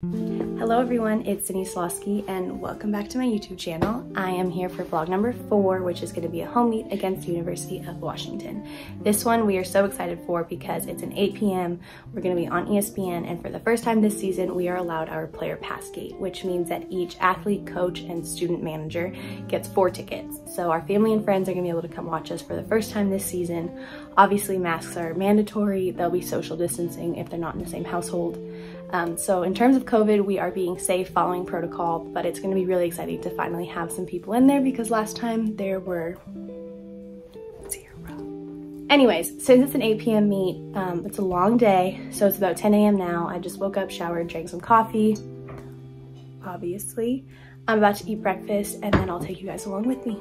Hello everyone, it's Sydney Soloski and welcome back to my YouTube channel. I am here for vlog number four, which is going to be a home meet against the University of Washington. This one we are so excited for because it's an 8 p.m. We're going to be on ESPN and for the first time this season, we are allowed our player pass gate, which means that each athlete, coach, and student manager gets four tickets. So our family and friends are going to be able to come watch us for the first time this season. Obviously masks are mandatory, there'll be social distancing if they're not in the same household. Um, so in terms of COVID, we are being safe following protocol, but it's gonna be really exciting to finally have some people in there because last time there were zero. Anyways, since it's an 8 p.m. meet, um, it's a long day, so it's about 10 a.m. now. I just woke up, showered, drank some coffee, obviously. I'm about to eat breakfast and then I'll take you guys along with me.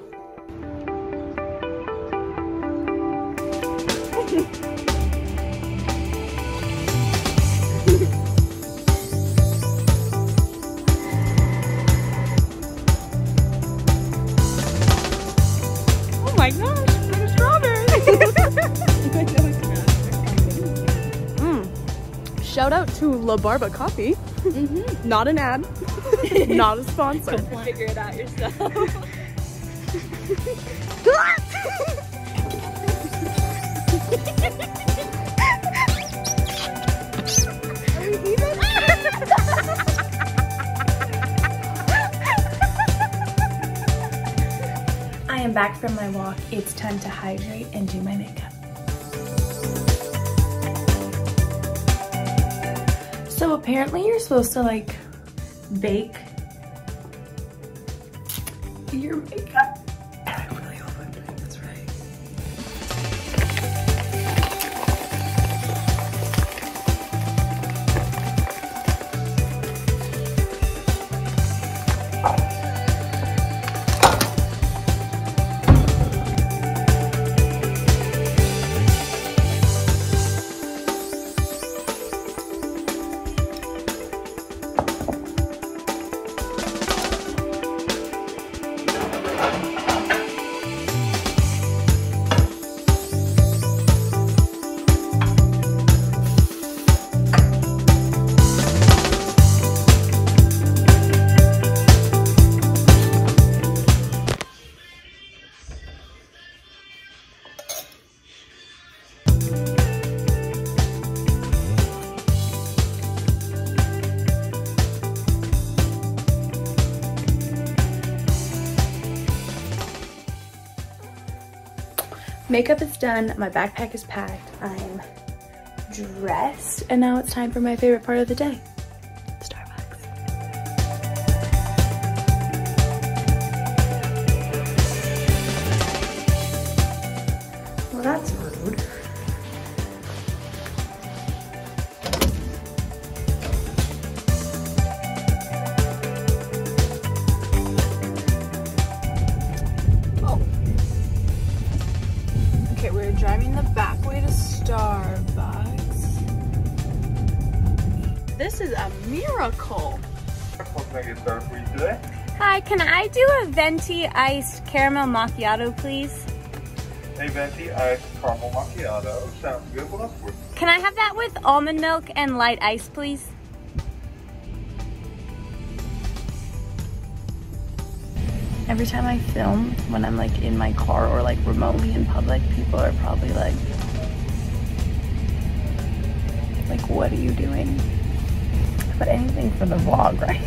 Shout out to La Barba Coffee. Mm -hmm. Not an ad, not a sponsor. Figure it out yourself. I am back from my walk. It's time to hydrate and do my makeup. So apparently you're supposed to like bake your makeup. Makeup is done, my backpack is packed, I'm dressed, and now it's time for my favorite part of the day, is a miracle. What can I get started for you today? Hi, can I do a venti iced caramel macchiato, please? A venti iced caramel macchiato. Sounds good. What else for? Can I have that with almond milk and light ice, please? Every time I film, when I'm like in my car or like remotely in public, people are probably like, like, what are you doing? but anything for the vlog, right?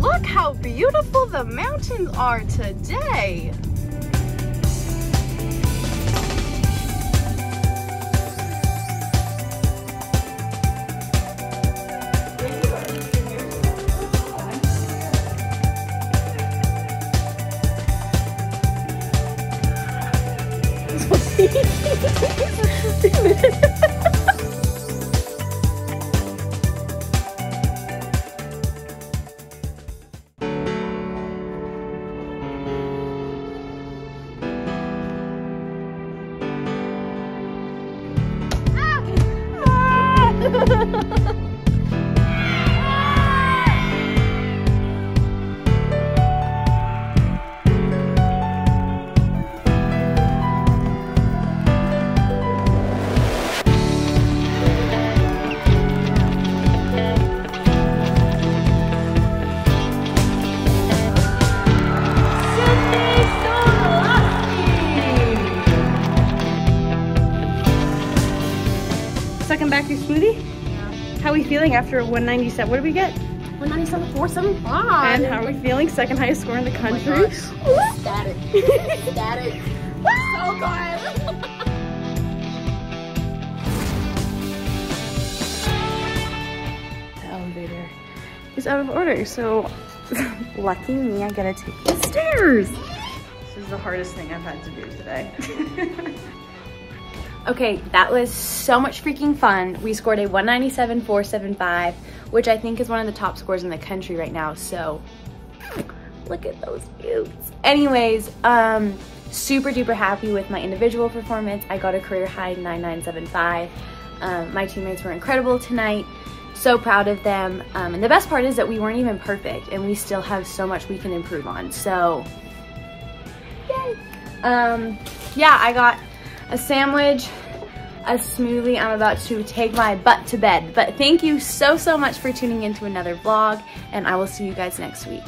Look how beautiful the mountains are today. Thank you. Ha ha ha ha! Feeling after 197? What did we get? 197, 475. And how are we feeling? Second highest score in the oh country. Static. Static. so good. The elevator is out of order, so lucky me, I gotta take the stairs. This is the hardest thing I've had to do today. Okay, that was so much freaking fun. We scored a 197.475, which I think is one of the top scores in the country right now. So look at those views. Anyways, um, super duper happy with my individual performance. I got a career high 9975. Um, my teammates were incredible tonight. So proud of them. Um, and the best part is that we weren't even perfect and we still have so much we can improve on. So, yay. Um, yeah, I got a sandwich, a smoothie. I'm about to take my butt to bed. But thank you so, so much for tuning into another vlog, and I will see you guys next week.